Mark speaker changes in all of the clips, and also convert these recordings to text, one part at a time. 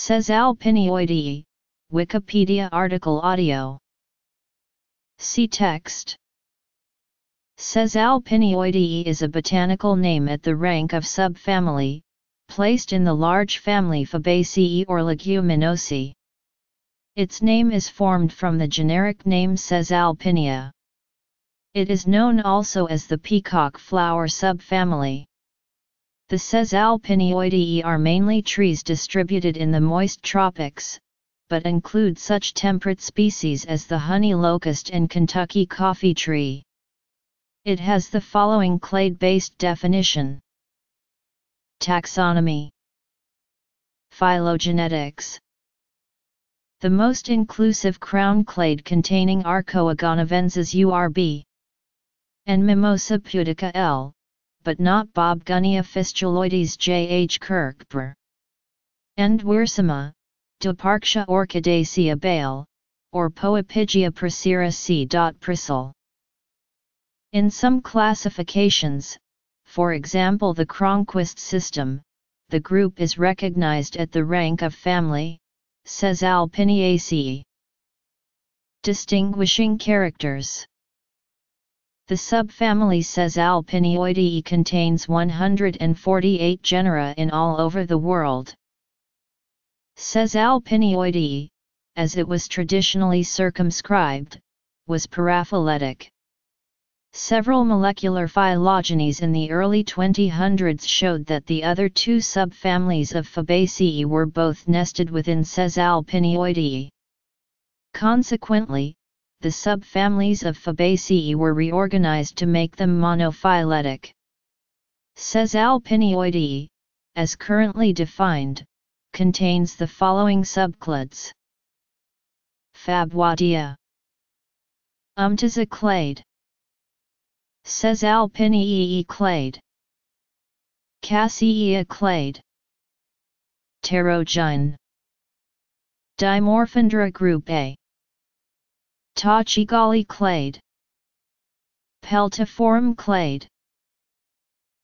Speaker 1: Caesalpinioideae, Wikipedia article audio. See text. Caesalpinioideae is a botanical name at the rank of subfamily, placed in the large family Fabaceae or Leguminosae. Its name is formed from the generic name Caesalpinia. It is known also as the peacock flower subfamily. The Caesalpinioideae are mainly trees distributed in the moist tropics, but include such temperate species as the honey locust and Kentucky coffee tree. It has the following clade-based definition. Taxonomy Phylogenetics The most inclusive crown clade containing Arcoa gonavensis urb and Mimosa pudica L, but not Bobgunnia fistuloides J. H. Kirkbrand. And Wiersema, Duparquetia orchidacea Bale, or Poeppigia procera C. Priscil. In some classifications, for example the Cronquist system, the group is recognized at the rank of family, Caesalpiniaceae. Distinguishing characters The subfamily Caesalpinioideae contains 148 genera in all over the world. Caesalpinioideae, as it was traditionally circumscribed, was paraphyletic. Several molecular phylogenies in the early 2000s showed that the other two subfamilies of Fabaceae were both nested within Caesalpinioideae. Consequently, the subfamilies of Fabaceae were reorganized to make them monophyletic. Caesalpinioideae, as currently defined, contains the following subclades. Fabwadia Umtiza clade Caesalpinii clade. Cassia clade. Pterogyne. Dimorphandra group A. Tachigali clade. Peltiform clade.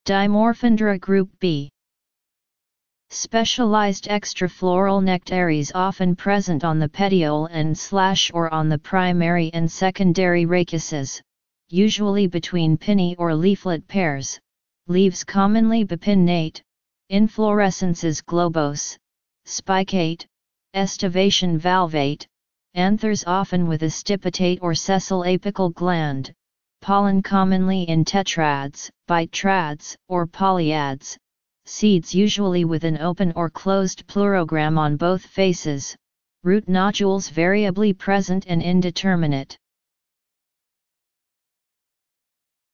Speaker 1: Dimorphandra group B. Specialized extrafloral nectaries often present on the petiole and slash or on the primary and secondary rachises, usually between pinnae or leaflet pairs, leaves commonly bipinnate, inflorescences globose, spicate, estivation valvate, anthers often with a stipitate or sessile apical gland, pollen commonly in tetrads, bitrads, or polyads, seeds usually with an open or closed pleurogram on both faces, root nodules variably present and indeterminate.